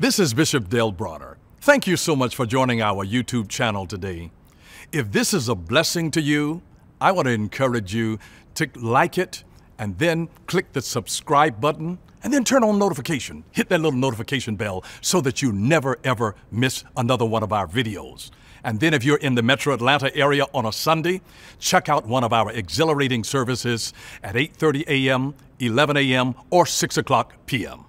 This is Bishop Dale Bronner. Thank you so much for joining our YouTube channel today. If this is a blessing to you, I want to encourage you to like it and then click the subscribe button and then turn on notification. Hit that little notification bell so that you never ever miss another one of our videos. And then if you're in the metro Atlanta area on a Sunday, check out one of our exhilarating services at 8:30 a.m., 11 a.m., or 6 o'clock p.m.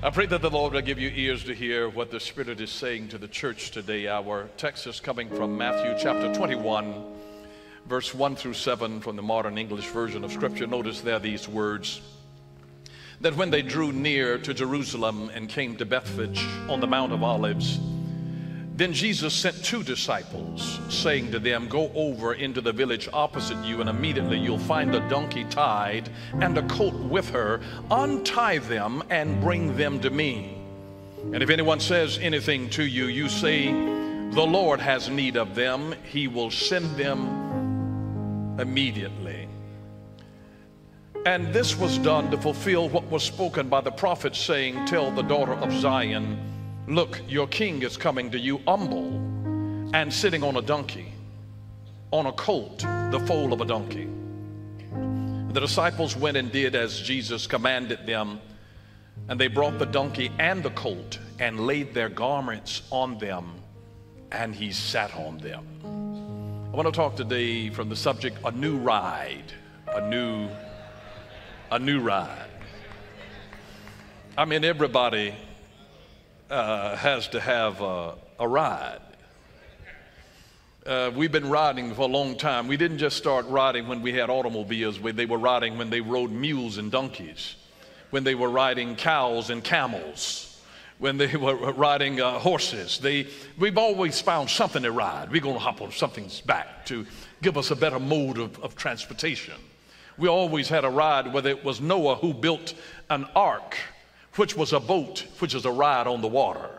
I pray that the Lord will give you ears to hear what the Spirit is saying to the church today. Our text is coming from Matthew chapter 21, verse 1 through 7 from the modern English version of Scripture. Notice there these words that when they drew near to Jerusalem and came to Bethphage on the Mount of Olives, then Jesus sent two disciples, saying to them, Go over into the village opposite you, and immediately you'll find a donkey tied and a colt with her. Untie them and bring them to me. And if anyone says anything to you, you say, The Lord has need of them, he will send them immediately. And this was done to fulfill what was spoken by the prophet, saying, Tell the daughter of Zion, Look, your king is coming to you humble and sitting on a donkey, on a colt, the foal of a donkey. The disciples went and did as Jesus commanded them, and they brought the donkey and the colt and laid their garments on them, and he sat on them. I want to talk today from the subject a new ride, a new a new ride. I mean everybody uh, has to have a, a ride. Uh, we've been riding for a long time. We didn't just start riding when we had automobiles. They were riding when they rode mules and donkeys, when they were riding cows and camels, when they were riding uh, horses. They, we've always found something to ride. We're going to hop on something's back to give us a better mode of, of transportation. We always had a ride, whether it was Noah who built an ark which was a boat, which is a ride on the water.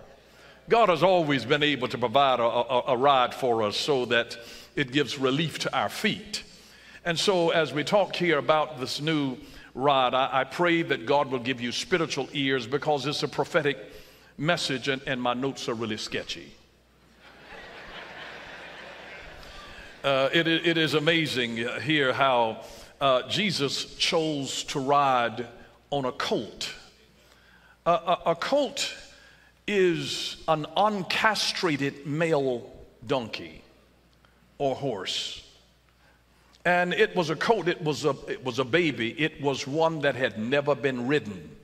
God has always been able to provide a, a, a, ride for us so that it gives relief to our feet. And so, as we talk here about this new ride, I, I pray that God will give you spiritual ears because it's a prophetic message, and, and my notes are really sketchy. Uh, it, it is amazing here how uh, Jesus chose to ride on a colt. A, a, a colt is an uncastrated male donkey or horse. And it was a colt, it was a, it was a baby, it was one that had never been ridden.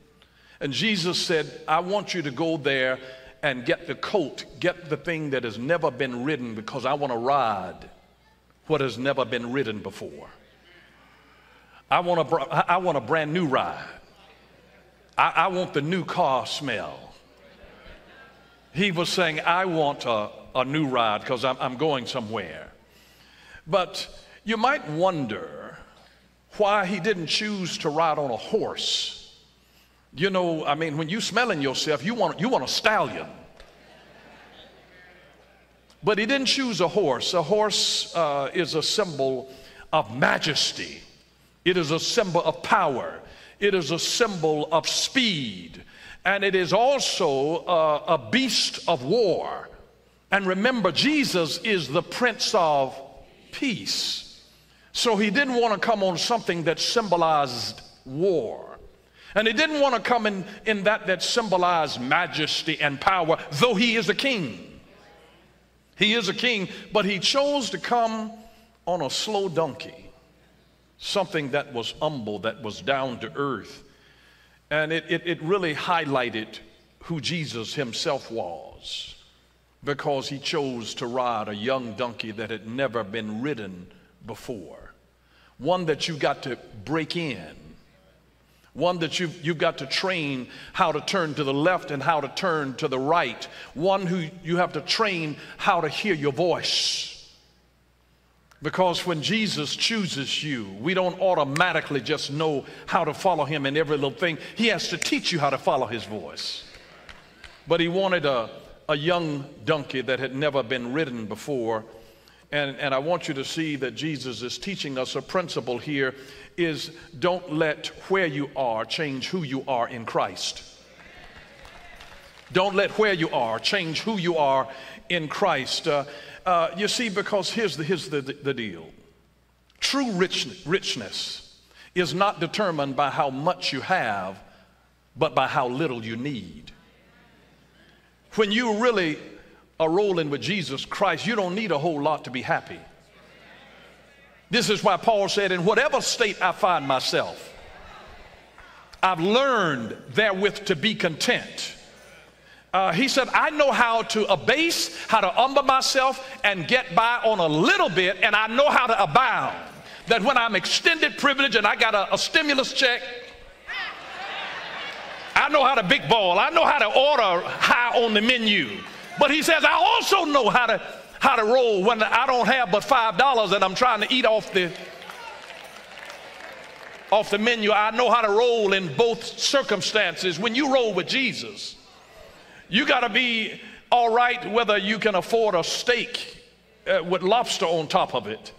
And Jesus said, I want you to go there and get the colt, get the thing that has never been ridden because I want to ride what has never been ridden before. I want a, I want a brand new ride. I, I want the new car smell. He was saying, I want a, a new ride because I'm, I'm going somewhere. But you might wonder why he didn't choose to ride on a horse. You know, I mean, when you're smelling yourself, you want, you want a stallion. But he didn't choose a horse. A horse uh, is a symbol of majesty. It is a symbol of power. It is a symbol of speed. And it is also a, a beast of war. And remember, Jesus is the Prince of Peace. So he didn't want to come on something that symbolized war. And he didn't want to come in, in that that symbolized majesty and power, though he is a king. He is a king, but he chose to come on a slow donkey something that was humble, that was down to earth. And it, it, it really highlighted who Jesus himself was because he chose to ride a young donkey that had never been ridden before, one that you got to break in. One that you've, you've got to train how to turn to the left and how to turn to the right. One who you have to train how to hear your voice because when Jesus chooses you, we don't automatically just know how to follow him in every little thing. He has to teach you how to follow his voice. But he wanted a, a young donkey that had never been ridden before. And, and I want you to see that Jesus is teaching us a principle here is don't let where you are change who you are in Christ. Don't let where you are change who you are in Christ. Uh, uh, you see, because here's the, here's the, the deal true rich, richness is not determined by how much you have, but by how little you need. When you really are rolling with Jesus Christ, you don't need a whole lot to be happy. This is why Paul said, In whatever state I find myself, I've learned therewith to be content. Uh, he said, I know how to abase, how to humble myself and get by on a little bit, and I know how to abound. That when I'm extended privilege and I got a, a stimulus check, I know how to big ball. I know how to order high on the menu. But he says, I also know how to how to roll when I don't have but five dollars and I'm trying to eat off the off the menu. I know how to roll in both circumstances. When you roll with Jesus, you got to be all right whether you can afford a steak uh, with lobster on top of it,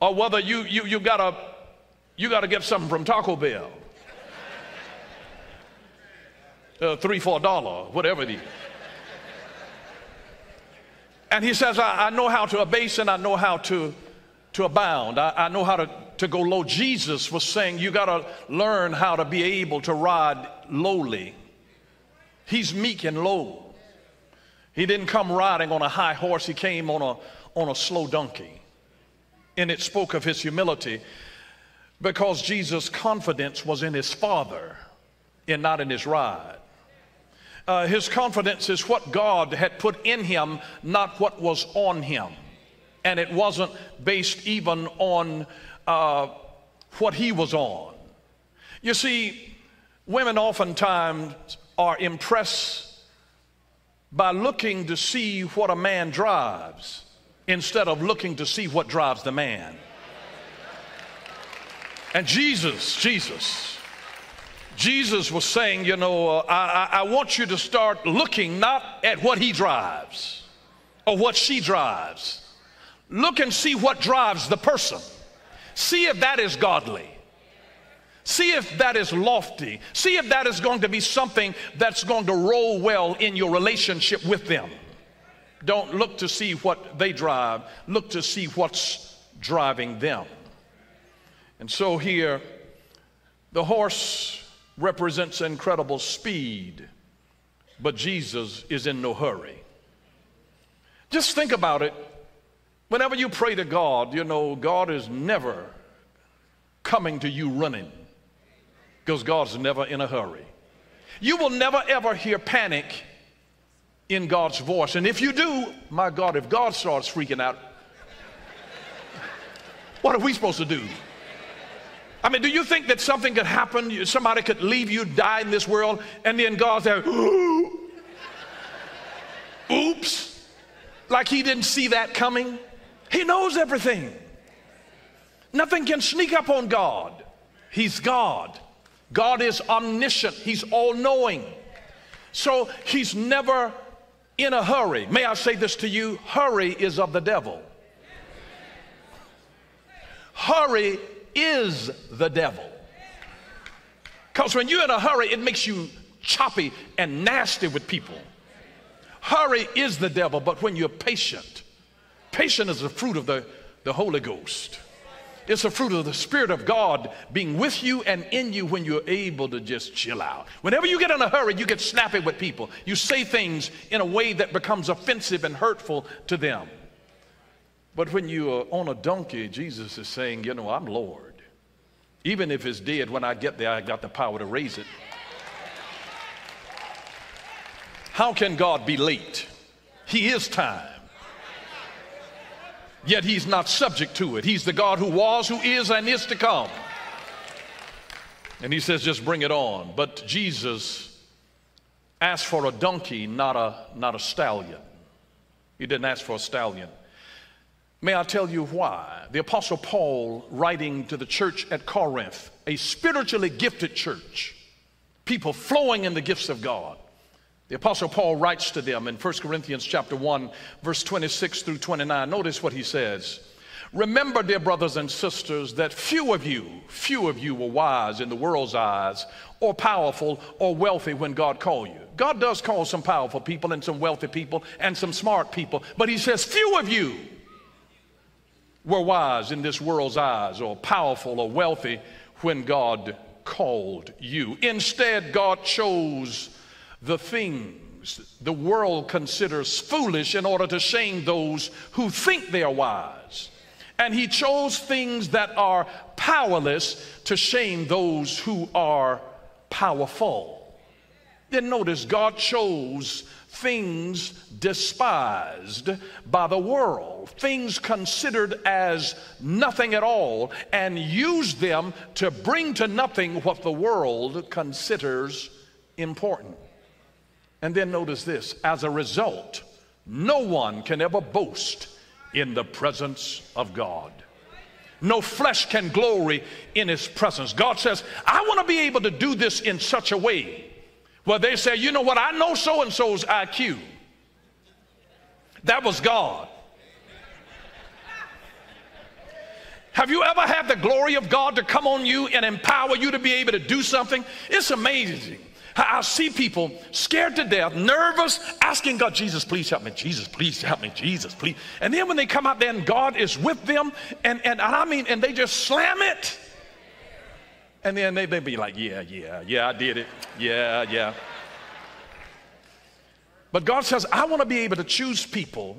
or whether you you you gotta you gotta get something from Taco Bell, uh, three four dollar, whatever it is. And he says, I, I, know how to abase and I know how to, to abound. I, I know how to, to go low. Jesus was saying, You got to learn how to be able to ride lowly. He's meek and low. He didn't come riding on a high horse, he came on a, on a slow donkey. And it spoke of his humility because Jesus' confidence was in his Father and not in his ride. Uh, his confidence is what God had put in him, not what was on him. And it wasn't based even on uh, what he was on. You see, women oftentimes are impressed by looking to see what a man drives instead of looking to see what drives the man. And Jesus, Jesus, Jesus was saying, you know, uh, I, I want you to start looking not at what he drives or what she drives. Look and see what drives the person. See if that is godly. See if that is lofty. See if that is going to be something that's going to roll well in your relationship with them. Don't look to see what they drive, look to see what's driving them. And so here, the horse represents incredible speed, but Jesus is in no hurry. Just think about it. Whenever you pray to God, you know, God is never coming to you running because God's never in a hurry. You will never ever hear panic in God's voice. And if you do, my God, if God starts freaking out, what are we supposed to do? I mean, do you think that something could happen? Somebody could leave you, die in this world, and then God said, oops, like he didn't see that coming? He knows everything. Nothing can sneak up on God. He's God. God is omniscient, He's all knowing. So He's never in a hurry. May I say this to you? Hurry is of the devil. Hurry is the devil. Because when you're in a hurry, it makes you choppy and nasty with people. Hurry is the devil, but when you're patient, patient is the fruit of the, the Holy Ghost. It's a fruit of the Spirit of God being with you and in you when you're able to just chill out. Whenever you get in a hurry, you get snappy with people. You say things in a way that becomes offensive and hurtful to them. But when you are on a donkey, Jesus is saying, You know, I'm Lord. Even if it's dead, when I get there, I got the power to raise it. How can God be late? He is time. Yet he's not subject to it. He's the God who was, who is, and is to come. And he says, just bring it on. But Jesus asked for a donkey, not a, not a stallion. He didn't ask for a stallion. May I tell you why? The Apostle Paul, writing to the church at Corinth, a spiritually gifted church, people flowing in the gifts of God. The Apostle Paul writes to them in 1 Corinthians chapter 1, verse 26 through 29. Notice what he says. Remember, dear brothers and sisters, that few of you, few of you were wise in the world's eyes, or powerful, or wealthy when God called you. God does call some powerful people and some wealthy people and some smart people, but He says, few of you were wise in this world's eyes, or powerful, or wealthy when God called you. Instead, God chose the things the world considers foolish in order to shame those who think they are wise. And he chose things that are powerless to shame those who are powerful. Then notice God chose things despised by the world, things considered as nothing at all, and used them to bring to nothing what the world considers important. And then notice this as a result, no one can ever boast in the presence of God. No flesh can glory in his presence. God says, I want to be able to do this in such a way where they say, you know what, I know so and so's IQ. That was God. Have you ever had the glory of God to come on you and empower you to be able to do something? It's amazing. I see people scared to death, nervous, asking God, Jesus, please help me. Jesus, please help me. Jesus, please. And then when they come out there and God is with them, and, and, and I mean, and they just slam it. And then they may be like, yeah, yeah, yeah, I did it. Yeah, yeah. But God says, I want to be able to choose people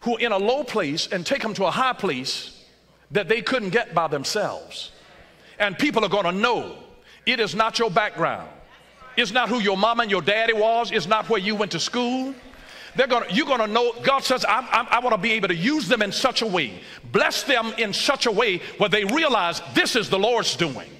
who are in a low place and take them to a high place that they couldn't get by themselves. And people are going to know it is not your background. It's not who your mama and your daddy was. It's not where you went to school. They're gonna, you're going to know, God says, I'm, I'm, i want to be able to use them in such a way, bless them in such a way where they realize this is the Lord's doing.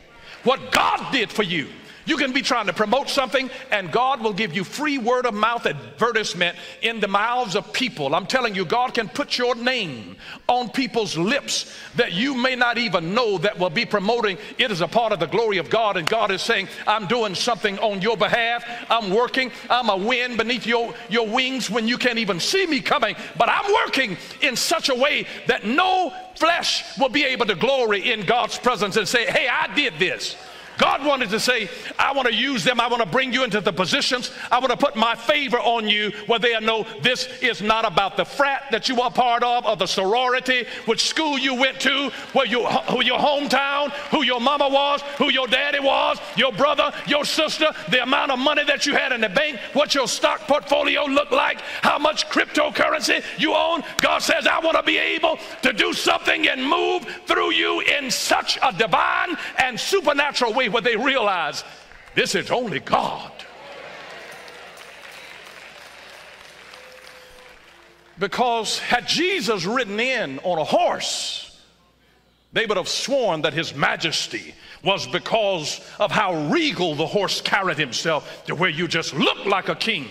What God did for you, you can be trying to promote something, and God will give you free word of mouth advertisement in the mouths of people. I'm telling you, God can put your name on people's lips that you may not even know that will be promoting it is a part of the glory of God. And God is saying, I'm doing something on your behalf. I'm working. I'm a wind beneath your, your wings when you can't even see me coming. But I'm working in such a way that no flesh will be able to glory in God's presence and say, Hey, I did this. God wanted to say, I want to use them. I want to bring you into the positions. I want to put my favor on you where they know this is not about the frat that you are part of or the sorority, which school you went to, where you, who your hometown, who your mama was, who your daddy was, your brother, your sister, the amount of money that you had in the bank, what your stock portfolio looked like, how much cryptocurrency you own. God says, I want to be able to do something and move through you in such a divine and supernatural way where they realize this is only God. Because had Jesus ridden in on a horse, they would have sworn that his majesty was because of how regal the horse carried himself to where you just look like a king.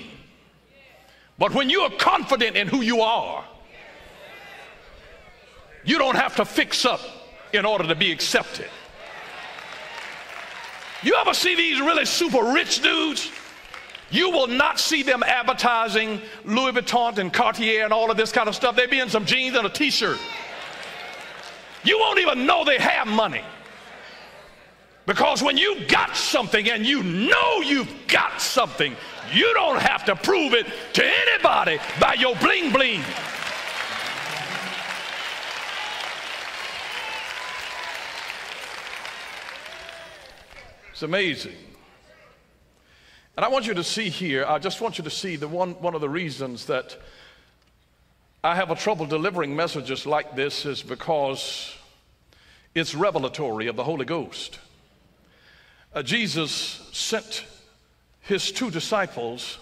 But when you are confident in who you are, you don't have to fix up in order to be accepted. You ever see these really super rich dudes? You will not see them advertising Louis Vuitton and Cartier and all of this kind of stuff. They be in some jeans and a t-shirt. You won't even know they have money. Because when you got something and you know you've got something, you don't have to prove it to anybody by your bling bling. It's amazing. And I want you to see here, I just want you to see the one, one of the reasons that I have a trouble delivering messages like this is because it's revelatory of the Holy Ghost. Uh, Jesus sent his two disciples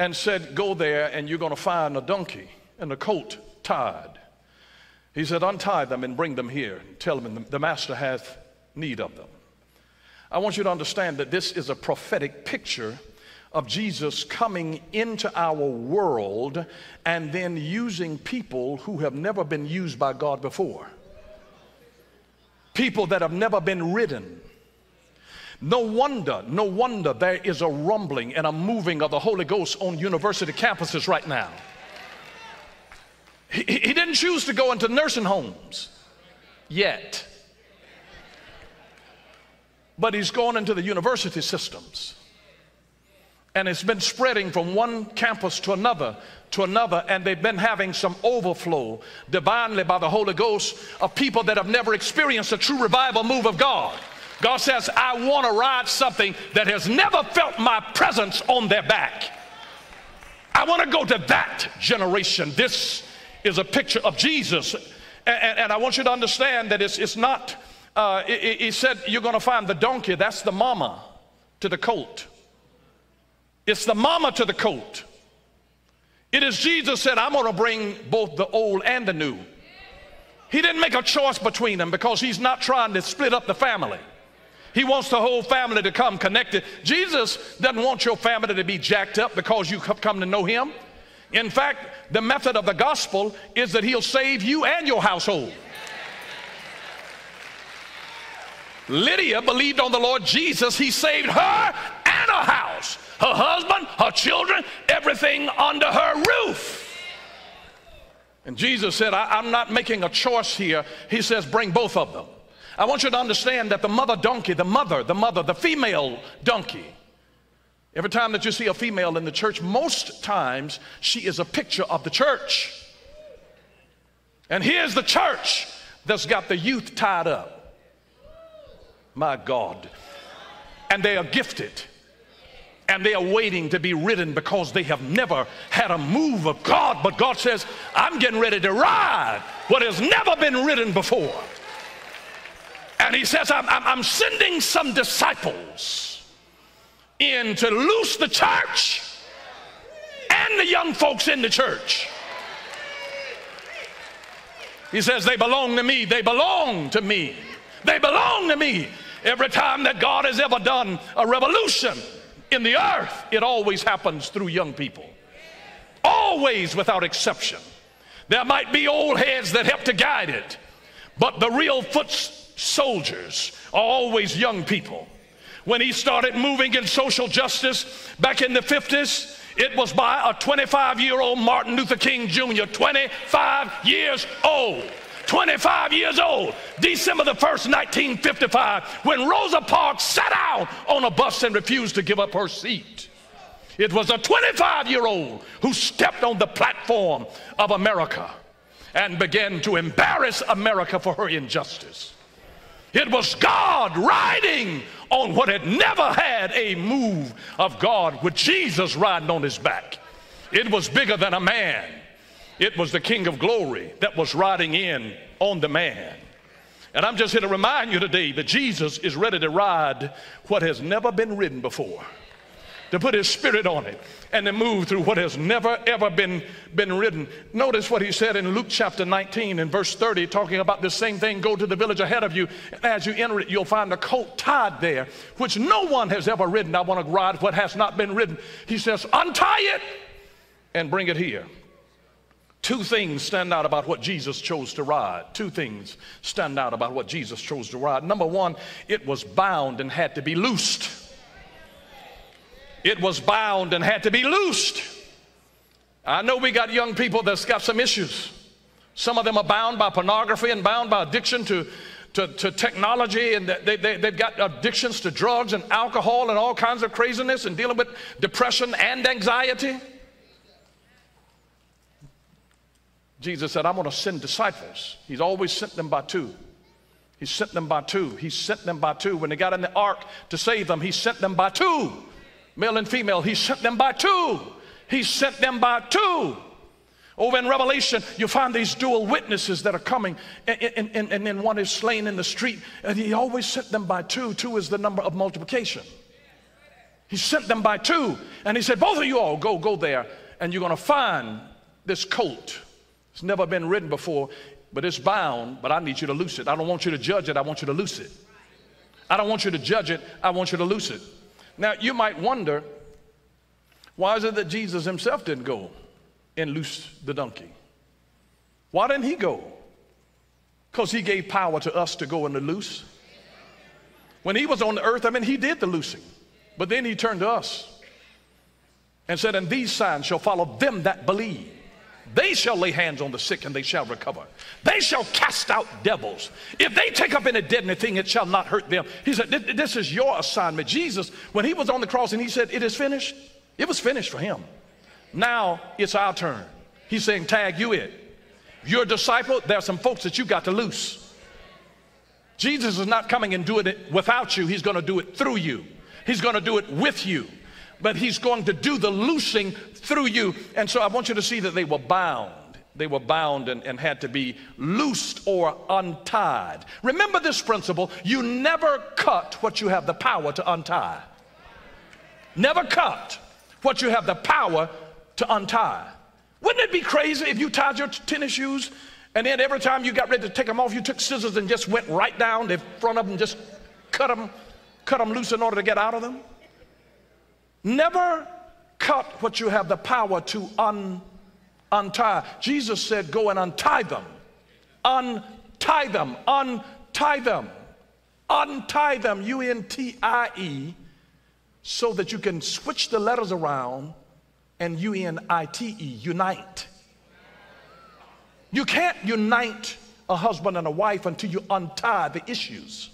and said, Go there and you're going to find a donkey and a colt tied. He said, Untie them and bring them here. Tell them the master hath need of them. I want you to understand that this is a prophetic picture of Jesus coming into our world and then using people who have never been used by God before. People that have never been ridden. No wonder, no wonder there is a rumbling and a moving of the Holy Ghost on university campuses right now. He, he didn't choose to go into nursing homes yet. But he's gone into the university systems. And it's been spreading from one campus to another to another, and they've been having some overflow divinely by the Holy Ghost of people that have never experienced a true revival move of God. God says, I want to ride something that has never felt my presence on their back. I want to go to that generation. This is a picture of Jesus. And, and, and I want you to understand that it's, it's not, uh, he said, you're going to find the donkey, that's the mama to the colt. It's the mama to the colt. It is Jesus said, I'm going to bring both the old and the new. He didn't make a choice between them because he's not trying to split up the family. He wants the whole family to come connected. Jesus doesn't want your family to be jacked up because you have come to know him. In fact, the method of the gospel is that he'll save you and your household. Lydia believed on the Lord Jesus. He saved her and her house, her husband, her children, everything under her roof. And Jesus said, I, am not making a choice here. He says, bring both of them. I want you to understand that the mother donkey, the mother, the mother, the female donkey, every time that you see a female in the church, most times she is a picture of the church. And here's the church that's got the youth tied up. My God. And they are gifted. And they are waiting to be ridden because they have never had a move of God. But God says, I'm getting ready to ride what has never been ridden before. And he says, I'm, I'm, I'm sending some disciples in to loose the church and the young folks in the church. He says, They belong to me. They belong to me. They belong to me. Every time that God has ever done a revolution in the earth, it always happens through young people. Always without exception. There might be old heads that help to guide it, but the real foot soldiers are always young people. When he started moving in social justice back in the 50s, it was by a 25 year old Martin Luther King Jr., 25 years old. 25 years old, December the 1st, 1955, when Rosa Parks sat down on a bus and refused to give up her seat. It was a 25 year old who stepped on the platform of America and began to embarrass America for her injustice. It was God riding on what had never had a move of God with Jesus riding on his back. It was bigger than a man. It was the King of glory that was riding in on the man. And I'm just here to remind you today that Jesus is ready to ride what has never been ridden before to put his spirit on it and to move through what has never ever been been written notice what he said in luke chapter 19 and verse 30 talking about the same thing. Go to the village ahead of you and as you enter it you'll find a colt tied there which no one has ever ridden. I want to ride what has not been ridden. He says untie it and bring it here Two things stand out about what Jesus chose to ride. Two things stand out about what Jesus chose to ride. Number one, it was bound and had to be loosed. It was bound and had to be loosed. I know we got young people that's got some issues. Some of them are bound by pornography and bound by addiction to, to, to technology, and they, they, they've got addictions to drugs and alcohol and all kinds of craziness and dealing with depression and anxiety. Jesus said, I'm going to send disciples. He's always sent them by two. He sent them by two. He sent them by two. When they got in the ark to save them, he sent them by two male and female. He sent them by two. He sent them by two. Over in Revelation, you find these dual witnesses that are coming, and, and, and, and, then one is slain in the street, and he always sent them by two. Two is the number of multiplication. He sent them by two, and he said, Both of you all go, go there, and you're going to find this colt. It's never been written before, but it's bound, but I need you to loose it. I don't want you to judge it, I want you to loose it. I don't want you to judge it, I want you to loose it. Now, you might wonder why is it that Jesus himself didn't go and loose the donkey? Why didn't he go? Because he gave power to us to go and to loose. When he was on the earth, I mean, he did the loosing. But then he turned to us and said, And these signs shall follow them that believe. They shall lay hands on the sick and they shall recover. They shall cast out devils. If they take up any deadly thing, it shall not hurt them. He said, This is your assignment. Jesus, when he was on the cross and he said, It is finished, it was finished for him. Now it's our turn. He's saying, Tag you it. You're a disciple, there are some folks that you got to loose. Jesus is not coming and doing it without you, He's going to do it through you. He's going to do it with you but he's going to do the loosing through you. And so I want you to see that they were bound. They were bound and, and had to be loosed or untied. Remember this principle you never cut what you have the power to untie. Never cut what you have the power to untie. Wouldn't it be crazy if you tied your tennis shoes and then every time you got ready to take them off, you took scissors and just went right down the front of them, just cut them, cut them loose in order to get out of them? Never cut what you have the power to un, untie. Jesus said, Go and untie them. Untie them. Untie them. Untie them. U N T I E. So that you can switch the letters around and U N I T E, unite. You can't unite a husband and a wife until you untie the issues.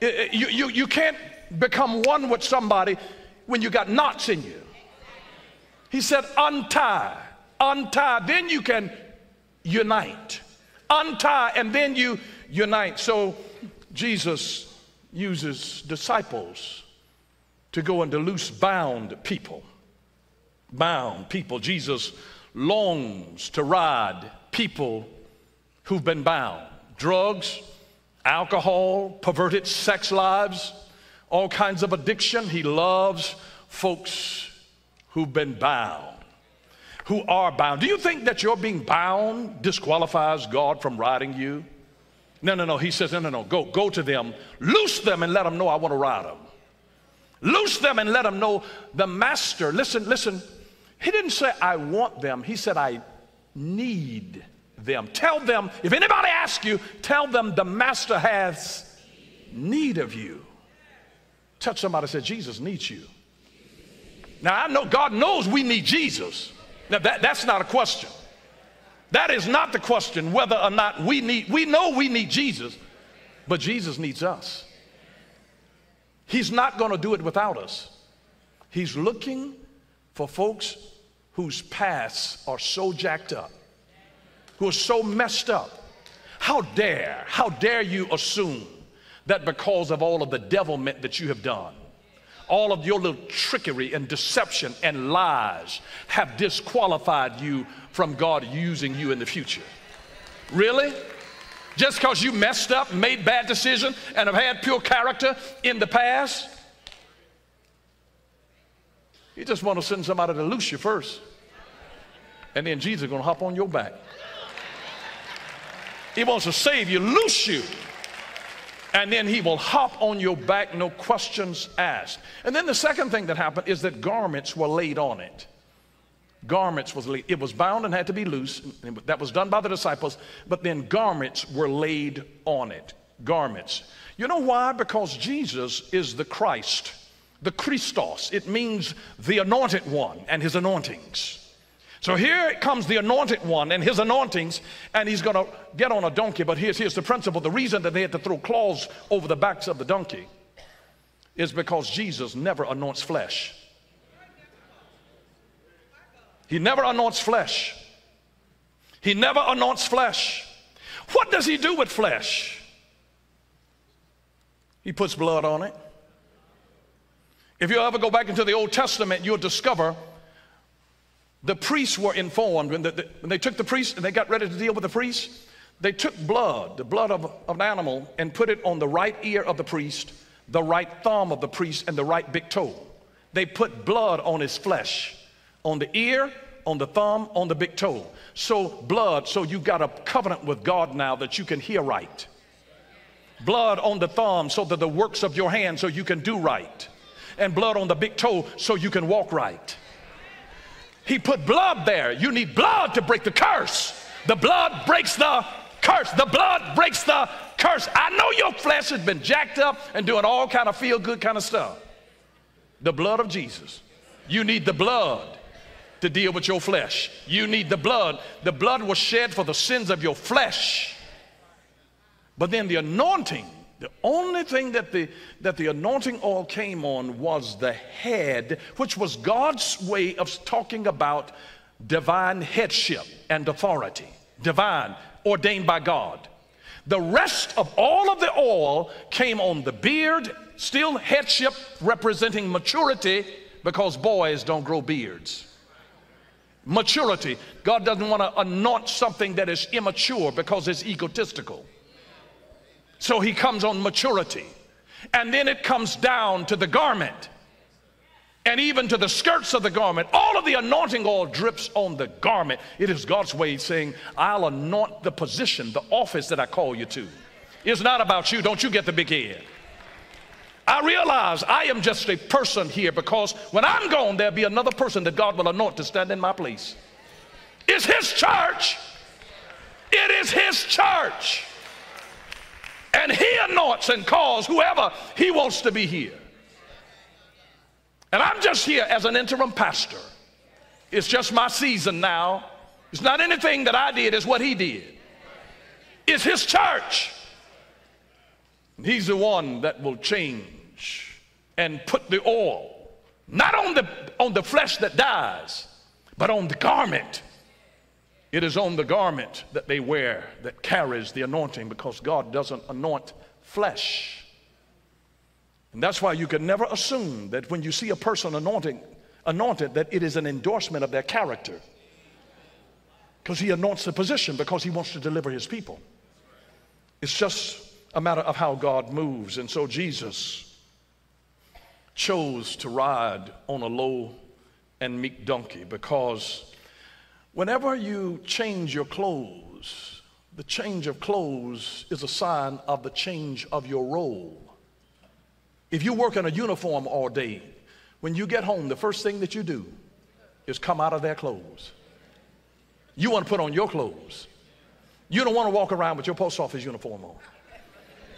You, you, you can't become one with somebody when you got knots in you. He said, untie, untie, then you can unite. Untie, and then you unite. So Jesus uses disciples to go into loose bound people. Bound people. Jesus longs to ride people who've been bound. Drugs, alcohol, perverted sex lives, all kinds of addiction. He loves folks who've been bound, who are bound. Do you think that your being bound disqualifies God from riding you? No, no, no. He says, no, no, no. Go, go to them, loose them, and let them know I want to ride them. Loose them and let them know the master. Listen, listen. He didn't say, I want them. He said, I need them. Tell them, if anybody asks you, tell them the master has need of you. Touch somebody say, Jesus needs you. Now, I know God knows we need Jesus. Now, that, that's not a question. That is not the question whether or not we need, we know we need Jesus, but Jesus needs us. He's not going to do it without us. He's looking for folks whose pasts are so jacked up, who are so messed up. How dare, how dare you assume that because of all of the devilment that you have done, all of your little trickery and deception and lies have disqualified you from God using you in the future. Really? Just because you messed up, made bad decisions, and have had pure character in the past? You just want to send somebody to loose you first. And then Jesus is going to hop on your back. He wants to save you, loose you and then he will hop on your back, no questions asked. And then the second thing that happened is that garments were laid on it. Garments was laid, it was bound and had to be loose. That was done by the disciples, but then garments were laid on it. Garments. You know why? Because Jesus is the Christ, the Christos. It means the anointed one and his anointings. So here comes the anointed one and his anointings, and he's going to get on a donkey. But here's, here's the principle the reason that they had to throw cloths over the backs of the donkey is because Jesus never anoints flesh. He never anoints flesh. He never anoints flesh. What does he do with flesh? He puts blood on it. If you ever go back into the Old Testament, you'll discover the priests were informed. When, the, when, they took the priest and they got ready to deal with the priest they took blood the blood of, of, an animal and put it on the right ear of the priest the right thumb of the priest and the right big toe. They put blood on his flesh on the ear on the thumb on the big toe. So blood so you got a covenant with god now that you can hear right. Blood on the thumb so that the works of your hand so you can do right. And blood on the big toe so you can walk right he put blood there. You need blood to break the curse. The blood breaks the curse. The blood breaks the curse. I know your flesh has been jacked up and doing all kind of feel good kind of stuff. The blood of Jesus. You need the blood to deal with your flesh. You need the blood. The blood was shed for the sins of your flesh. But then the anointing, the only thing that the, that the anointing oil came on was the head, which was God's way of talking about divine headship and authority. Divine, ordained by God. The rest of all of the oil came on the beard, still headship representing maturity because boys don't grow beards. Maturity. God doesn't want to anoint something that is immature because it's egotistical. So he comes on maturity. And then it comes down to the garment and even to the skirts of the garment. All of the anointing oil drips on the garment. It is God's way of saying, I'll anoint the position, the office that I call you to. It's not about you. Don't you get the big head. I realize I am just a person here because when I'm gone, there'll be another person that God will anoint to stand in my place. It's His church. It is His church. And He anoints and calls whoever He wants to be here. And I'm just here as an interim pastor. It's just my season now. It's not anything that I did, it's what He did. It's His church. And He's the one that will change and put the oil not on the, on the flesh that dies, but on the garment. It is on the garment that they wear that carries the anointing because God doesn't anoint flesh. And that's why you can never assume that when you see a person anointing, anointed, that it is an endorsement of their character. Because he anoints the position because he wants to deliver his people. It's just a matter of how God moves. And so Jesus chose to ride on a low and meek donkey because whenever you change your clothes, the change of clothes is a sign of the change of your role. If you work in a uniform all day, when you get home, the first thing that you do is come out of their clothes. You want to put on your clothes. You don't want to walk around with your post office uniform on,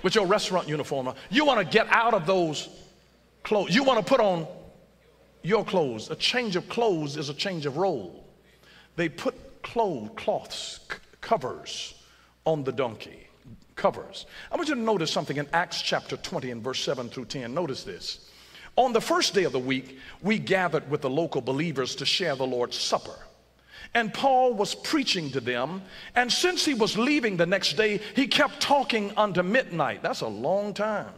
with your restaurant uniform on. You want to get out of those clothes. You want to put on your clothes. A change of clothes is a change of role. They put clothes, cloths, covers on the donkey. Covers. I want you to notice something in Acts chapter 20 and verse 7 through 10. Notice this. On the first day of the week, we gathered with the local believers to share the Lord's Supper. And Paul was preaching to them. And since he was leaving the next day, he kept talking unto midnight. That's a long time.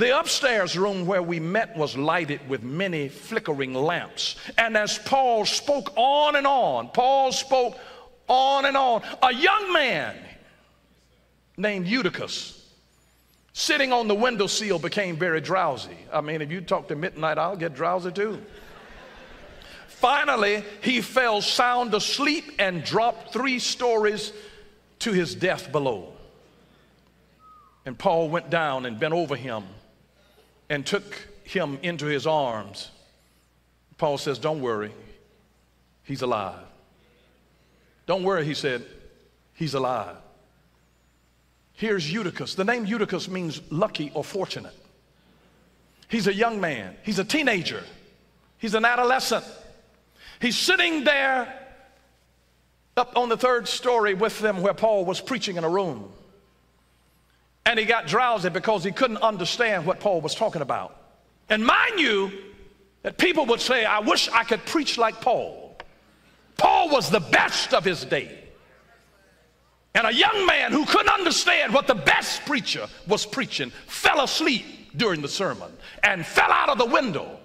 The upstairs room where we met was lighted with many flickering lamps. And as Paul spoke on and on, Paul spoke on and on, a young man named Eutychus sitting on the windowsill became very drowsy. I mean, if you talk to midnight, I'll get drowsy too. Finally, he fell sound asleep and dropped three stories to his death below. And Paul went down and bent over him and took him into his arms. Paul says, Don't worry, he's alive. Don't worry, he said, he's alive. Here's Eutychus. The name Eutychus means lucky or fortunate. He's a young man, he's a teenager, he's an adolescent. He's sitting there up on the third story with them where Paul was preaching in a room. And he got drowsy because he couldn't understand what Paul was talking about. And mind you, that people would say, I wish I could preach like Paul. Paul was the best of his day. And a young man who couldn't understand what the best preacher was preaching fell asleep during the sermon and fell out of the window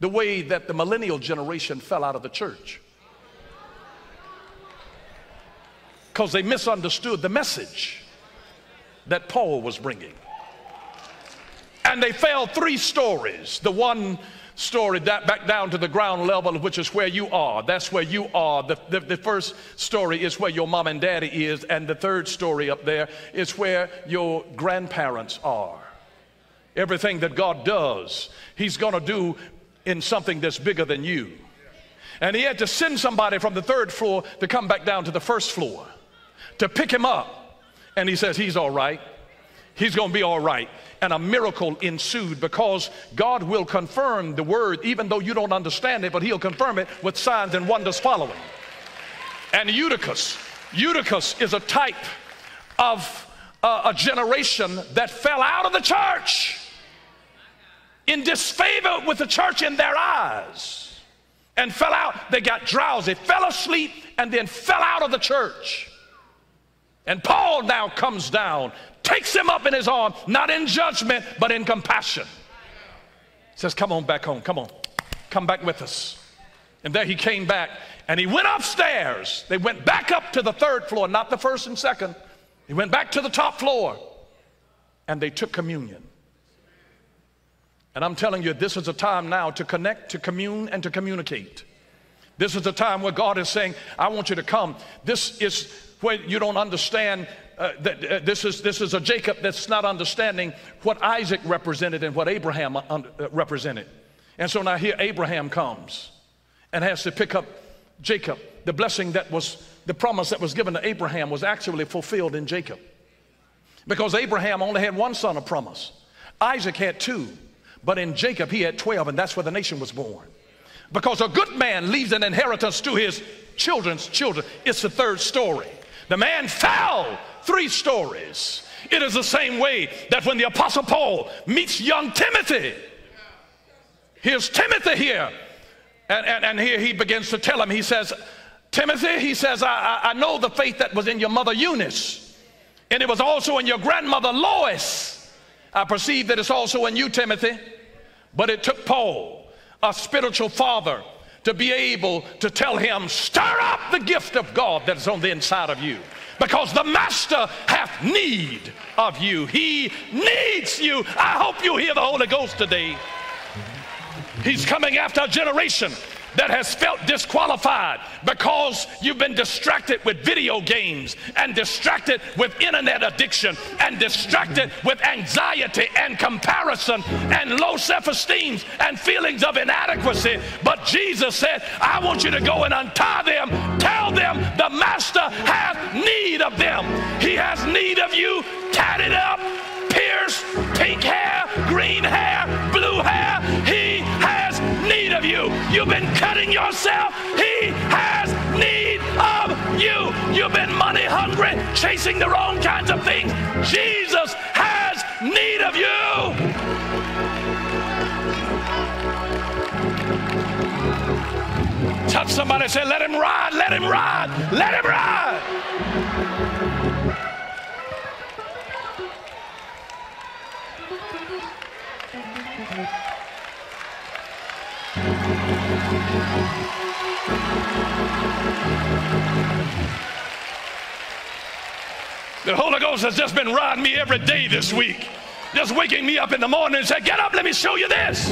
the way that the millennial generation fell out of the church. Because they misunderstood the message that Paul was bringing. And they fell three stories. The one story that back down to the ground level, which is where you are. That's where you are. The, the, the, first story is where your mom and daddy is, and the third story up there is where your grandparents are. Everything that God does, He's going to do in something that's bigger than you. And He had to send somebody from the third floor to come back down to the first floor to pick him up and he says, He's all right. He's going to be all right. And a miracle ensued because God will confirm the word, even though you don't understand it, but He'll confirm it with signs and wonders following. And Eutychus, Eutychus is a type of uh, a generation that fell out of the church in disfavor with the church in their eyes and fell out. They got drowsy, fell asleep, and then fell out of the church. And Paul now comes down, takes him up in his arm, not in judgment, but in compassion. Says, Come on back home, come on, come back with us. And there he came back and he went upstairs. They went back up to the third floor, not the first and second. He went back to the top floor and they took communion. And I'm telling you, this is a time now to connect, to commune, and to communicate. This is a time where God is saying, I want you to come. This is where you don't understand uh, that uh, this, is, this is a Jacob that's not understanding what Isaac represented and what Abraham uh, uh represented. And so now here Abraham comes and has to pick up Jacob. The blessing that was, the promise that was given to Abraham was actually fulfilled in Jacob. Because Abraham only had one son of promise, Isaac had two. But in Jacob, he had 12, and that's where the nation was born. Because a good man leaves an inheritance to his children's children. It's the third story. The man fell, three stories. It is the same way that when the Apostle Paul meets young Timothy, here's Timothy here, and, and, and here he begins to tell him, he says, Timothy, he says, I, I know the faith that was in your mother Eunice, and it was also in your grandmother Lois. I perceive that it's also in you, Timothy. But it took Paul, a spiritual father, to be able to tell him, stir up the gift of God that is on the inside of you. Because the master hath need of you. He needs you. I hope you hear the Holy Ghost today. He's coming after a generation that has felt disqualified because you've been distracted with video games and distracted with internet addiction and distracted with anxiety and comparison and low self esteem and feelings of inadequacy. But Jesus said, I want you to go and untie them, tell them the Master has need of them. He has need of you, tatted up, pierced, pink hair, green hair, blue hair. You. You've been cutting yourself. He has need of you. You've been money hungry, chasing the wrong kinds of things. Jesus has need of you. Touch somebody, say, let him ride, let him ride, let him ride. The Holy Ghost has just been riding me every day this week. Just waking me up in the morning and say, Get up, let me show you this.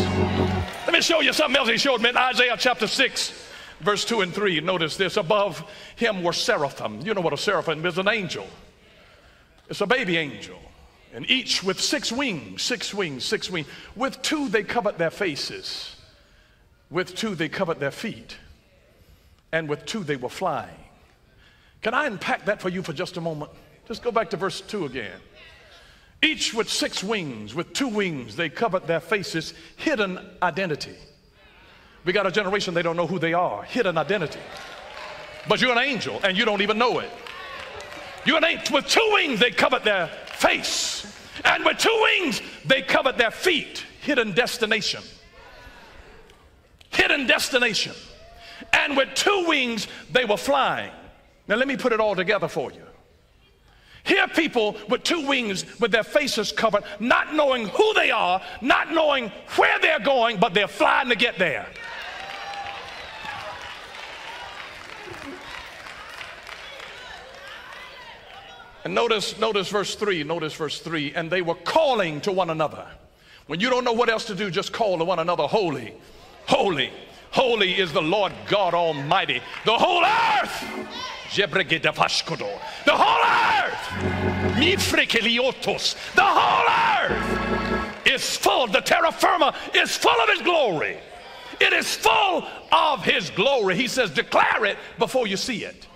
Let me show you something else he showed me in Isaiah chapter 6, verse 2 and 3. Notice this above him were seraphim. You know what a seraphim is an angel, it's a baby angel. And each with six wings, six wings, six wings. With two, they covered their faces. With two, they covered their feet. And with two, they were flying. Can I unpack that for you for just a moment? Just go back to verse 2 again. Each with six wings, with two wings, they covered their faces, hidden identity. We got a generation, they don't know who they are, hidden identity. But you're an angel and you don't even know it. You're an angel. With two wings, they covered their face. And with two wings, they covered their feet, hidden destination. Hidden destination. And with two wings, they were flying. Now, let me put it all together for you. Here, people with two wings with their faces covered, not knowing who they are, not knowing where they're going, but they're flying to get there. And notice, notice verse 3, notice verse 3, and they were calling to one another. When you don't know what else to do, just call to one another, holy, holy, holy is the Lord God Almighty. The whole earth the whole earth, the whole earth is full, the terra firma is full of his glory. It is full of his glory. He says, declare it before you see it.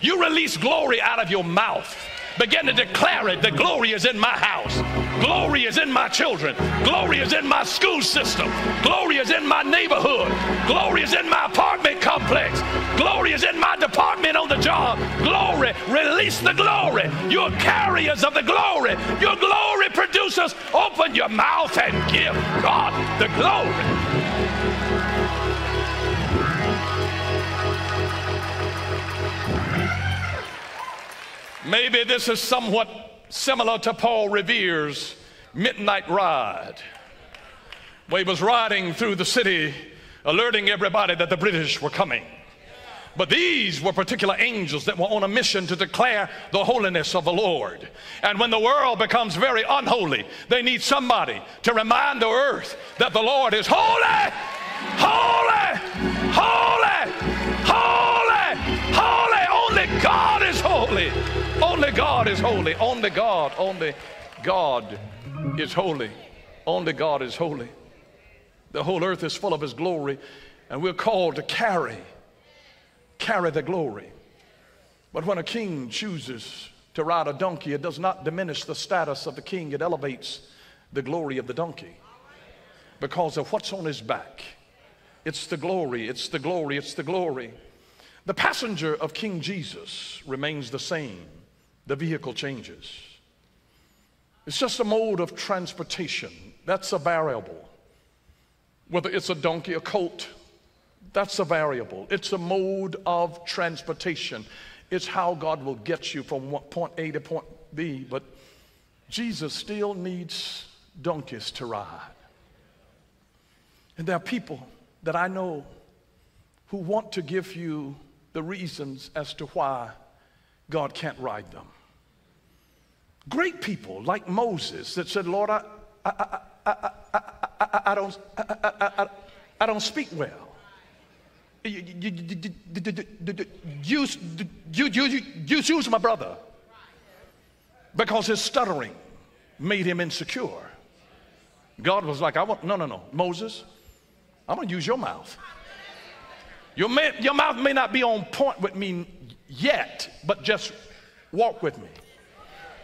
You release glory out of your mouth. Begin to declare it. The glory is in my house. Glory is in my children. Glory is in my school system. Glory is in my neighborhood. Glory is in my apartment complex. Glory is in my department on the job. Glory. Release the glory. You're carriers of the glory. Your glory producers. Open your mouth and give God the glory. Maybe this is somewhat similar to Paul Revere's midnight ride, where he was riding through the city, alerting everybody that the British were coming. But these were particular angels that were on a mission to declare the holiness of the Lord. And when the world becomes very unholy, they need somebody to remind the earth that the Lord is holy, holy, God is holy. Only God, only God is holy. Only God is holy. The whole earth is full of His glory, and we're called to carry, carry the glory. But when a king chooses to ride a donkey, it does not diminish the status of the king, it elevates the glory of the donkey because of what's on his back. It's the glory, it's the glory, it's the glory. The passenger of King Jesus remains the same the vehicle changes. It's just a mode of transportation. That's a variable. Whether it's a donkey, a colt, that's a variable. It's a mode of transportation. It's how God will get you from point A to point B. But Jesus still needs donkeys to ride. And there are people that I know who want to give you the reasons as to why God can't ride them. Great people like Moses that said, Lord, I, I, I, I, I don't, I, I, don't speak well. Use, use, use my brother because his stuttering made him insecure. God was like, I want, no, no, no, Moses, I'm going to use your mouth. Your, may, your mouth may not be on point with me yet, but just walk with me.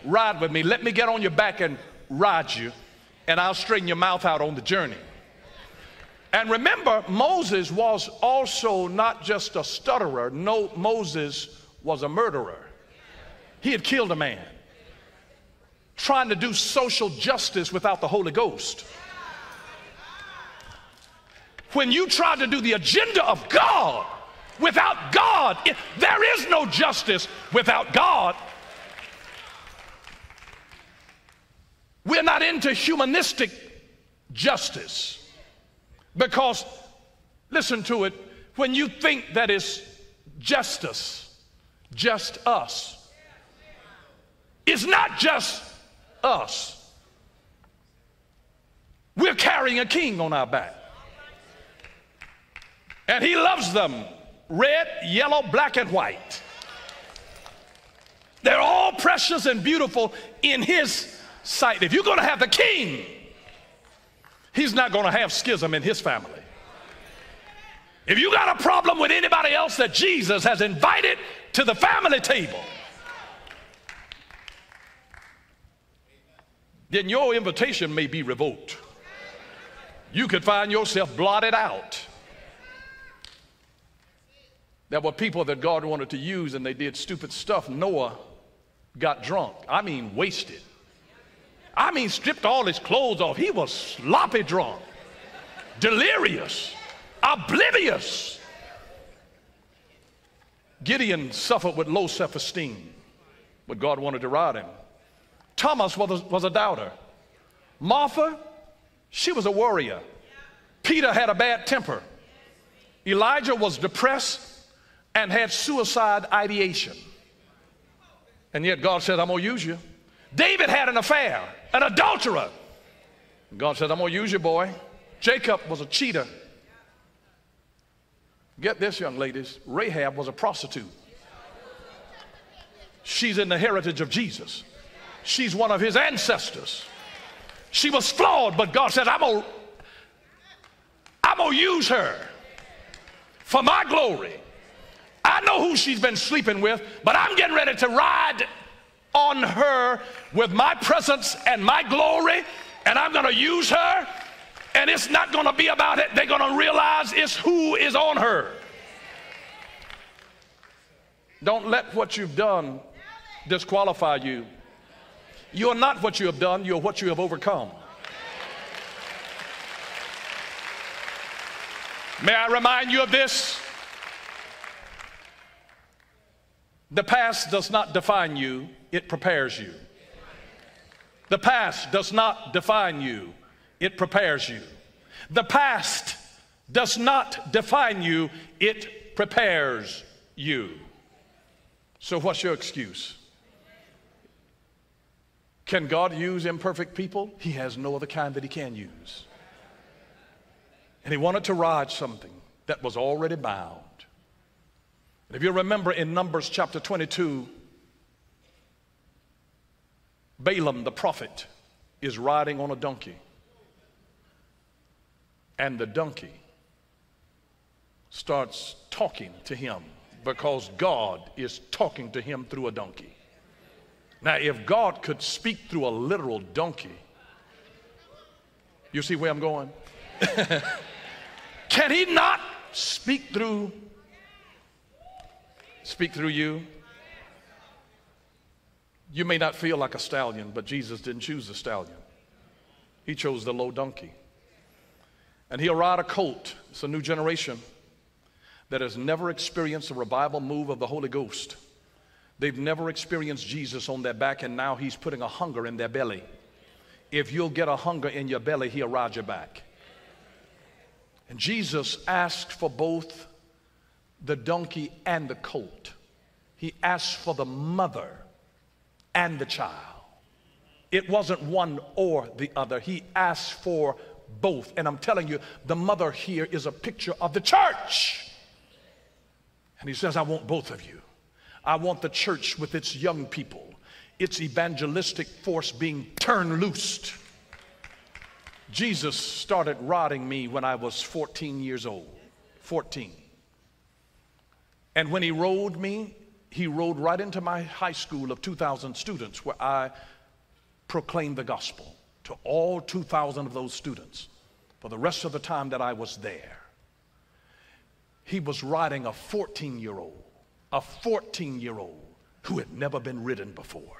Ride with me. Let me get on your back and ride you, and I'll straighten your mouth out on the journey. And remember, Moses was also not just a stutterer. No, Moses was a murderer. He had killed a man trying to do social justice without the Holy Ghost. When you try to do the agenda of God without God, it, there is no justice without God. We're not into humanistic justice because, listen to it, when you think that is justice, just us, it's not just us. We're carrying a king on our back. And he loves them red, yellow, black, and white. They're all precious and beautiful in his sight. If you're going to have the king, he's not going to have schism in his family. If you got a problem with anybody else that Jesus has invited to the family table, then your invitation may be revoked. You could find yourself blotted out. There were people that God wanted to use and they did stupid stuff. Noah got drunk. I mean, wasted. I mean, stripped all his clothes off. He was sloppy drunk, delirious, oblivious. Gideon suffered with low self esteem, but God wanted to ride him. Thomas was a, was a doubter. Martha, she was a warrior. Peter had a bad temper. Elijah was depressed and had suicide ideation. And yet God said, I'm going to use you. David had an affair, an adulterer. God said, I'm going to use you, boy. Jacob was a cheater. Get this, young ladies Rahab was a prostitute. She's in the heritage of Jesus, she's one of his ancestors. She was flawed, but God said, I'm going I'm to use her for my glory. I know who she's been sleeping with, but I'm getting ready to ride on her with my presence and my glory, and I'm going to use her, and it's not going to be about it. They're going to realize it's who is on her. Don't let what you've done disqualify you. You're not what you have done, you're what you have overcome. May I remind you of this? The past does not define you, it prepares you. The past does not define you, it prepares you. The past does not define you, it prepares you. So, what's your excuse? Can God use imperfect people? He has no other kind that He can use. And He wanted to ride something that was already bound. And if you remember in Numbers chapter 22, Balaam the prophet is riding on a donkey. And the donkey starts talking to him because God is talking to him through a donkey. Now, if God could speak through a literal donkey, you see where I'm going? Can he not speak through speak through you? You may not feel like a stallion, but Jesus didn't choose a stallion. He chose the low donkey. And he'll ride a colt. It's a new generation that has never experienced a revival move of the Holy Ghost. They've never experienced Jesus on their back, and now He's putting a hunger in their belly. If you'll get a hunger in your belly, He'll ride your back. And Jesus asked for both the donkey and the colt. He asked for the mother and the child. It wasn't one or the other. He asked for both. And I'm telling you, the mother here is a picture of the church. And he says, I want both of you. I want the church with its young people, its evangelistic force being turned loosed. Jesus started rotting me when I was 14 years old. 14. And when he rode me, he rode right into my high school of 2,000 students where I proclaimed the gospel to all 2,000 of those students for the rest of the time that I was there he was riding a 14 year old, a 14 year old who had never been ridden before.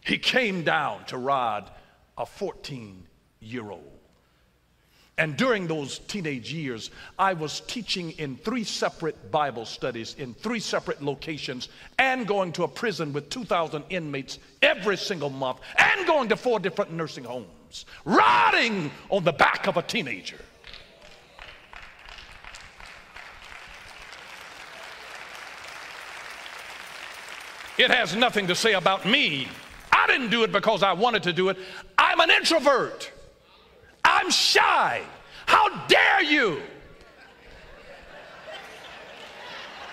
He came down to ride a 14 year old. And during those teenage years, I was teaching in three separate Bible studies in three separate locations and going to a prison with 2,000 inmates every single month and going to four different nursing homes, riding on the back of a teenager. It has nothing to say about me. I didn't do it because I wanted to do it. I'm an introvert. I'm shy. How dare you?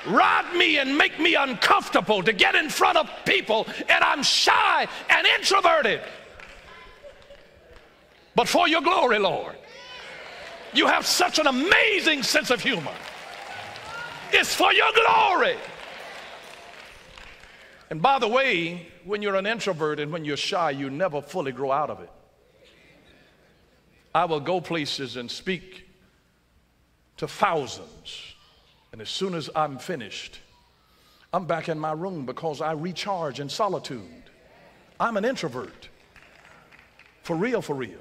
Rod me and make me uncomfortable to get in front of people, and I'm shy and introverted. But for your glory, Lord, you have such an amazing sense of humor. It's for your glory. And by the way, when you're an introvert and when you're shy, you never fully grow out of it. I will go places and speak to thousands. And as soon as I'm finished, I'm back in my room because I recharge in solitude. I'm an introvert. For real, for real.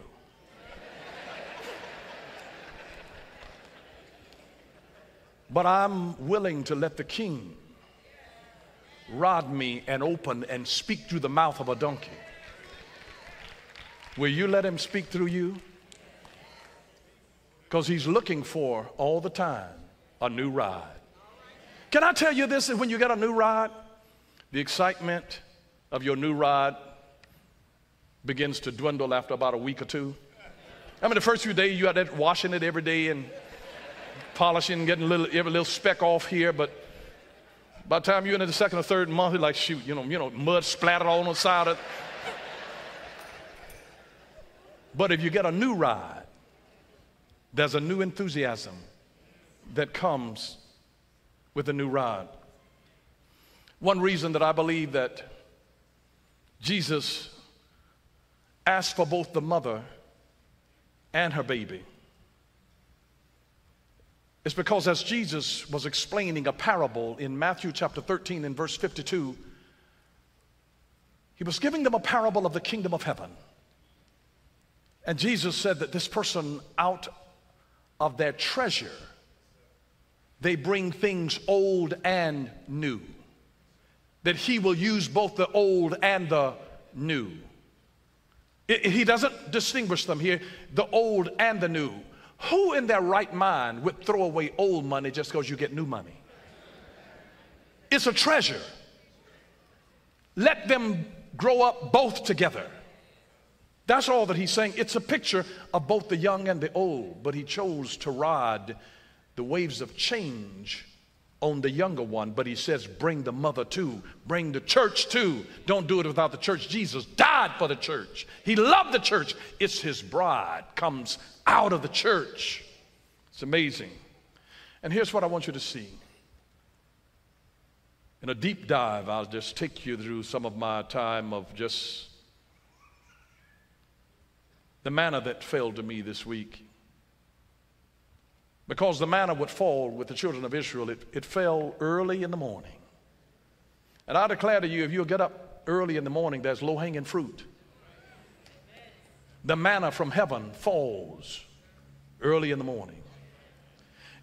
But I'm willing to let the king rod me and open and speak through the mouth of a donkey. Will you let him speak through you? Because he's looking for all the time a new ride. Can I tell you this? When you get a new ride, the excitement of your new ride begins to dwindle after about a week or two. I mean, the first few days you are that washing it every day and polishing, getting a little, every little speck off here, but by the time you're in the second or third month, you're like, shoot, you know, you know, mud splattered all on the side of it. But if you get a new ride, there's a new enthusiasm that comes with a new rod. One reason that I believe that Jesus asked for both the mother and her baby. is because as Jesus was explaining a parable in Matthew chapter 13 and verse 52, he was giving them a parable of the kingdom of heaven. And Jesus said that this person, out of their treasure, they bring things old and new. That he will use both the old and the new. It, he doesn't distinguish them here, the old and the new. Who in their right mind would throw away old money just because you get new money? It's a treasure. Let them grow up both together. That's all that he's saying. It's a picture of both the young and the old, but he chose to ride the waves of change on the younger one, but he says, bring the mother too, bring the church too. Don't do it without the church. Jesus died for the church. He loved the church. It's his bride, comes out of the church. It's amazing. And here's what I want you to see. In a deep dive, I'll just take you through some of my time of just the manna that fell to me this week. Because the manna would fall with the children of Israel, it, it fell early in the morning. And I declare to you, if you'll get up early in the morning, there's low hanging fruit. The manna from heaven falls early in the morning.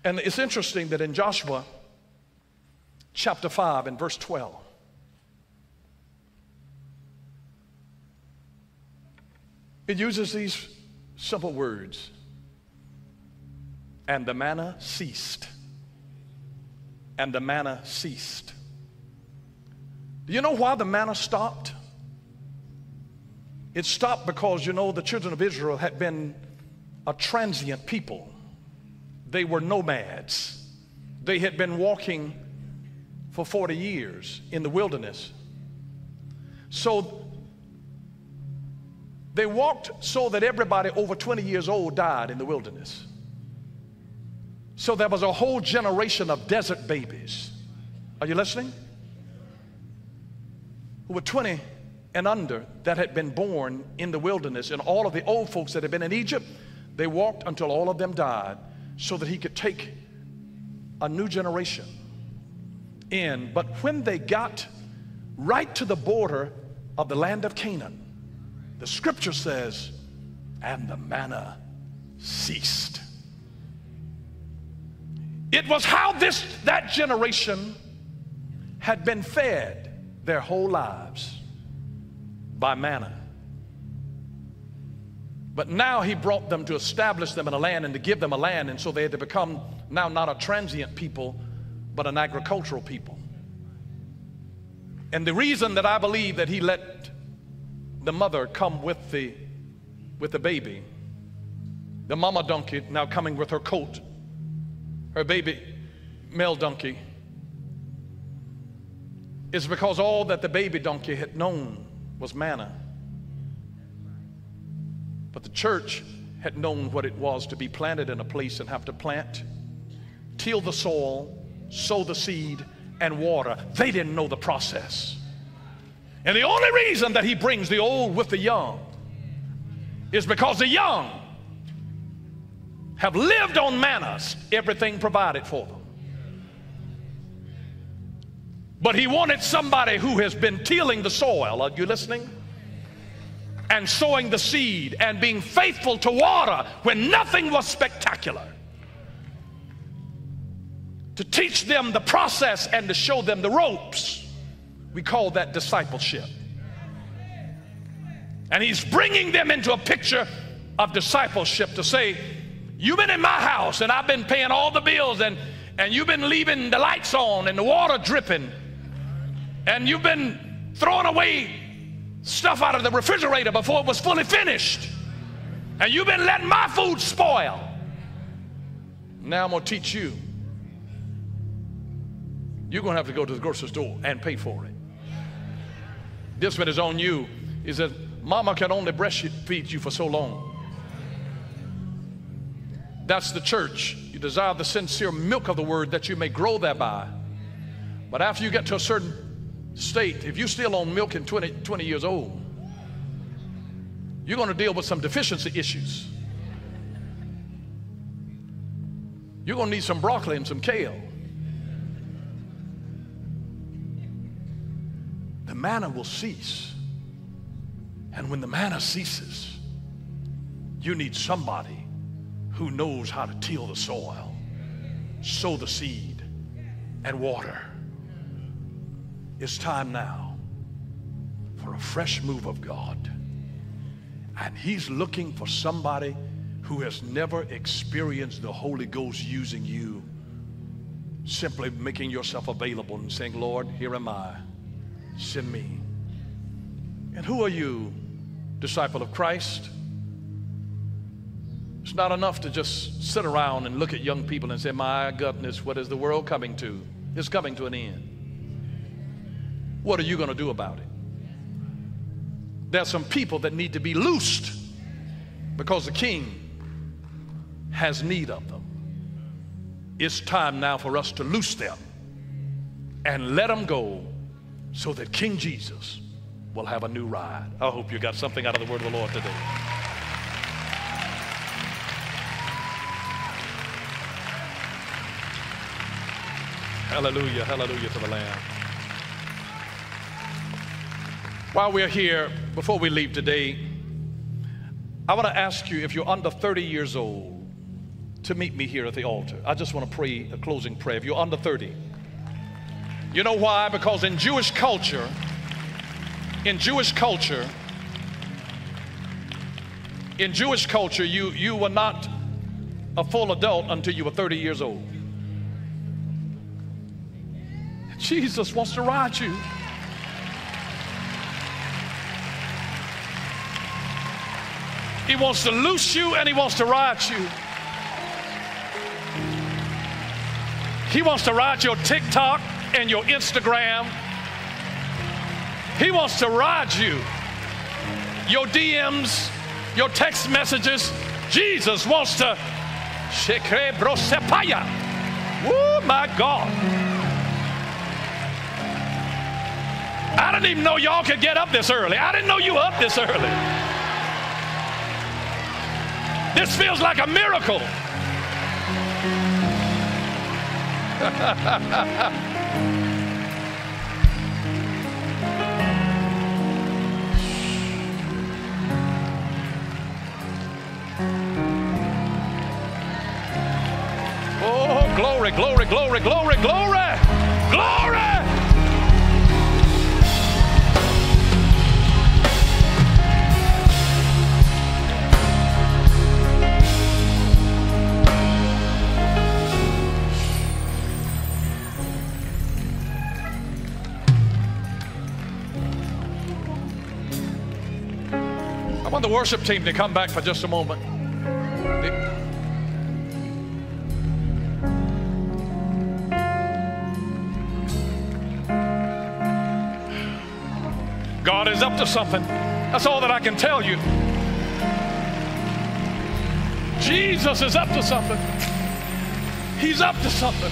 And it's interesting that in Joshua chapter 5 and verse 12, it uses these simple words and the manna ceased. And the manna ceased. Do you know why the manna stopped? It stopped because, you know, the children of Israel had been a transient people. They were nomads. They had been walking for 40 years in the wilderness. So they walked so that everybody over 20 years old died in the wilderness. So there was a whole generation of desert babies. Are you listening? Who were 20 and under that had been born in the wilderness. And all of the old folks that had been in Egypt, they walked until all of them died so that he could take a new generation in. But when they got right to the border of the land of Canaan, the scripture says, and the manna ceased. It was how this that generation had been fed their whole lives by manna. But now he brought them to establish them in a land and to give them a land, and so they had to become now not a transient people, but an agricultural people. And the reason that I believe that he let the mother come with the with the baby, the mama donkey now coming with her coat her baby male donkey is because all that the baby donkey had known was manna. But the church had known what it was to be planted in a place and have to plant, till the soil, sow the seed, and water. They didn't know the process. And the only reason that he brings the old with the young is because the young have lived on manna, everything provided for them. But he wanted somebody who has been tilling the soil. Are you listening? And sowing the seed and being faithful to water when nothing was spectacular. To teach them the process and to show them the ropes. We call that discipleship. And he's bringing them into a picture of discipleship to say, You've been in my house and I've been paying all the bills and, and you've been leaving the lights on and the water dripping. And you've been throwing away stuff out of the refrigerator before it was fully finished. And you've been letting my food spoil. Now I'm going to teach you. You're going to have to go to the grocery store and pay for it. This one is on you. He says, Mama can only breastfeed you for so long. That's the church. You desire the sincere milk of the word that you may grow thereby. But after you get to a certain state, if you're still on milk and 20, 20 years old, you're going to deal with some deficiency issues. You're going to need some broccoli and some kale. Manna will cease. And when the manna ceases, you need somebody who knows how to till the soil, sow the seed, and water. It's time now for a fresh move of God. And He's looking for somebody who has never experienced the Holy Ghost using you, simply making yourself available and saying, Lord, here am I, send me. And who are you, disciple of Christ? It's not enough to just sit around and look at young people and say, My goodness, what is the world coming to? It's coming to an end. What are you going to do about it? There's some people that need to be loosed because the king has need of them. It's time now for us to loose them and let them go so that King Jesus will have a new ride. I hope you got something out of the word of the Lord today. Hallelujah, hallelujah to the Lamb. While we're here, before we leave today, I want to ask you if you're under 30 years old to meet me here at the altar. I just want to pray a closing prayer. If you're under 30, you know why? Because in Jewish culture, in Jewish culture, in Jewish culture, you, you were not a full adult until you were 30 years old. Jesus wants to ride you. He wants to loose you and he wants to ride you. He wants to ride your TikTok and your Instagram. He wants to ride you. Your DMs, your text messages. Jesus wants to. Oh my God. I didn't even know y'all could get up this early. I didn't know you up this early. This feels like a miracle. glory, glory, glory, glory, glory, glory. I want the worship team to come back for just a moment. To something. That's all that I can tell you. Jesus is up to something. He's up to something.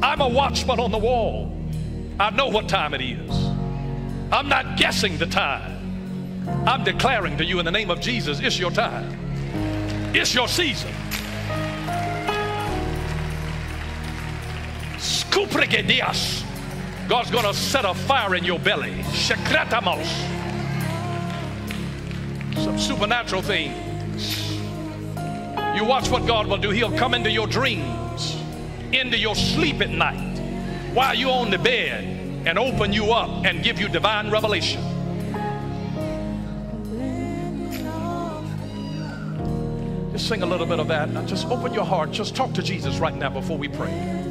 I'm a watchman on the wall. I know what time it is. I'm not guessing the time. I'm declaring to you in the name of Jesus, it's your time. It's your season. God's going to set a fire in your belly. Shekretamos. Some supernatural things. You watch what God will do. He'll come into your dreams, into your sleep at night while you're on the bed and open you up and give you divine revelation. Just sing a little bit of that. Now just open your heart. Just talk to Jesus right now before we pray.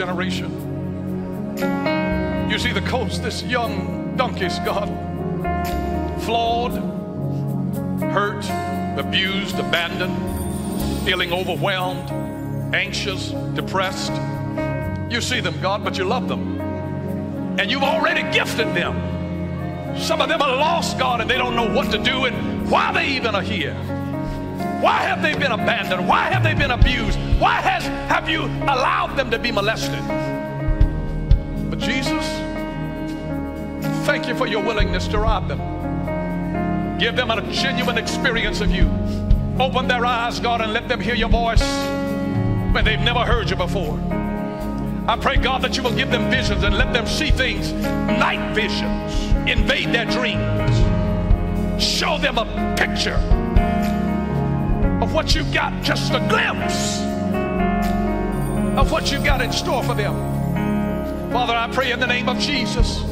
Generation. You see the coast, this young donkeys, God, flawed, hurt, abused, abandoned, feeling overwhelmed, anxious, depressed. You see them, God, but you love them. And you've already gifted them. Some of them are lost, God, and they don't know what to do and why they even are here. Why have they been abandoned? Why have they been abused? Why has have you allowed them to be molested? But Jesus, thank you for your willingness to rob them. Give them a genuine experience of you. Open their eyes, God, and let them hear your voice when they've never heard you before. I pray, God, that you will give them visions and let them see things, night visions, invade their dreams. Show them a picture of what you've got, just a glimpse of what you've got in store for them. Father, I pray in the name of Jesus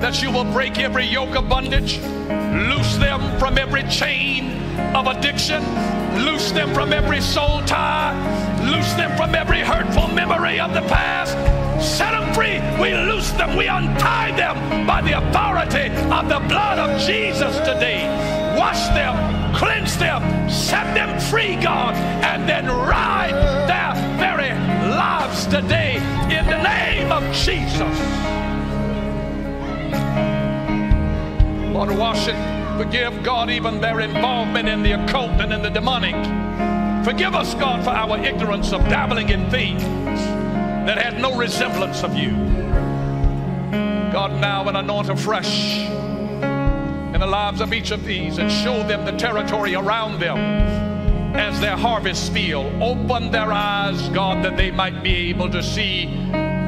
that you will break every yoke of bondage, loose them from every chain of addiction, loose them from every soul tie, loose them from every hurtful memory of the past. Set them free. We loose them. We untie them by the authority of the blood of Jesus today. Wash them, cleanse them, set them free, God, and then ride their very lives today in the name of Jesus. Lord, wash it. Forgive, God, even their involvement in the occult and in the demonic. Forgive us, God, for our ignorance of dabbling in things that had no resemblance of you. God, now and anoint afresh in the lives of each of these and show them the territory around them as their harvest field. Open their eyes, God, that they might be able to see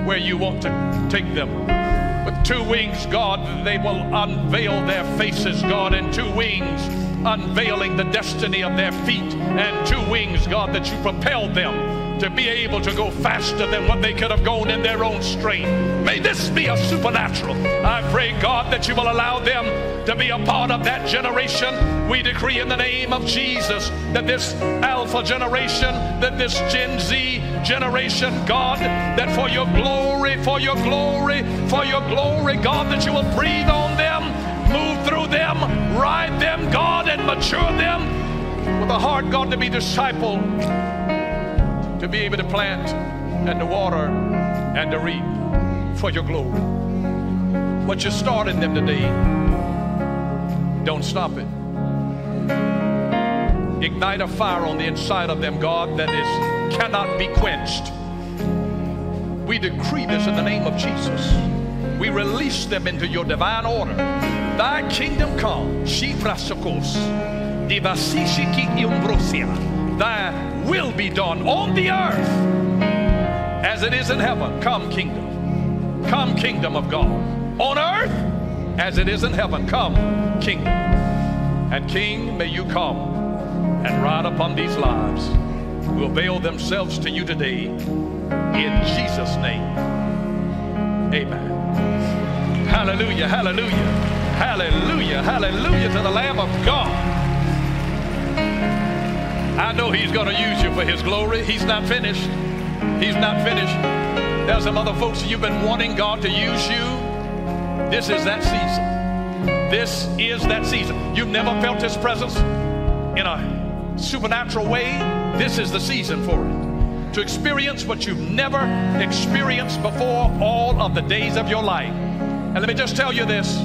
where you want to take them. With two wings, God, they will unveil their faces, God, and two wings unveiling the destiny of their feet, and two wings, God, that you propelled them to be able to go faster than what they could have gone in their own strength. May this be a supernatural. I pray, God, that you will allow them to be a part of that generation. We decree in the name of Jesus that this Alpha generation, that this Gen Z generation, God, that for your glory, for your glory, for your glory, God, that you will breathe on them, move through them, ride them, God, and mature them with a heart, God, to be discipled, to be able to plant and to water and to reap for your glory. What you start in them today, don't stop it. Ignite a fire on the inside of them, God, that is cannot be quenched. We decree this in the name of Jesus. We release them into your divine order. Thy kingdom come, Iumbrosia. Thy will be done on the earth as it is in heaven. Come, kingdom. Come, kingdom of God. On earth as it is in heaven. Come, kingdom. And King, may you come and ride upon these lives who avail themselves to you today. In Jesus' name, amen. Hallelujah, hallelujah, hallelujah, hallelujah to the Lamb of God. I know He's going to use you for His glory. He's not finished. He's not finished. There's some other folks you've been wanting God to use you. This is that season. This is that season. You've never felt His presence in a supernatural way. This is the season for it. To experience what you've never experienced before all of the days of your life. And let me just tell you this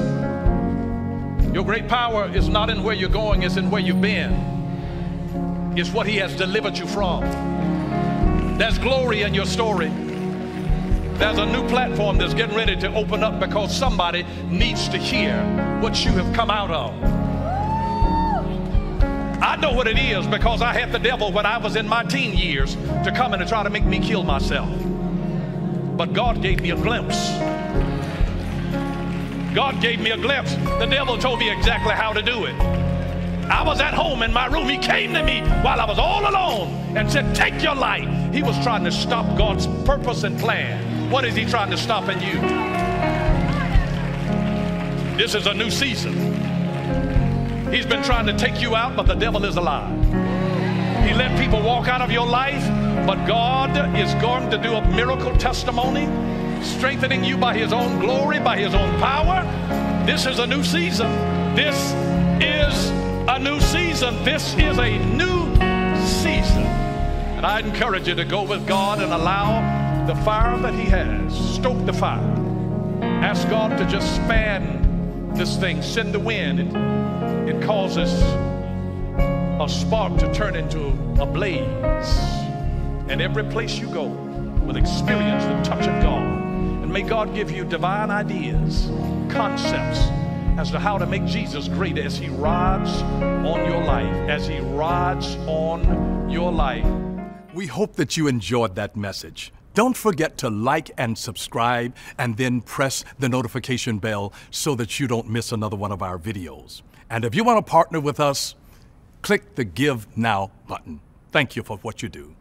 your great power is not in where you're going, it's in where you've been, it's what He has delivered you from. There's glory in your story. There's a new platform that's getting ready to open up because somebody needs to hear what you have come out of. I know what it is because I had the devil when I was in my teen years to come in and try to make me kill myself. But God gave me a glimpse. God gave me a glimpse. The devil told me exactly how to do it. I was at home in my room. He came to me while I was all alone and said, Take your life. He was trying to stop God's purpose and plan. What is he trying to stop in you? This is a new season. He's been trying to take you out, but the devil is alive. He let people walk out of your life, but God is going to do a miracle testimony, strengthening you by His own glory, by His own power. This is a new season. This is a new season. This is a new season. And I encourage you to go with God and allow the fire that He has, stoke the fire. Ask God to just fan this thing, send the wind. It, it causes a spark to turn into a blaze. And every place you go will experience the touch of God. And may God give you divine ideas, concepts as to how to make Jesus great as He rides on your life, as He rides on your life. We hope that you enjoyed that message. Don't forget to like and subscribe and then press the notification bell so that you don't miss another one of our videos. And if you want to partner with us, click the Give Now button. Thank you for what you do.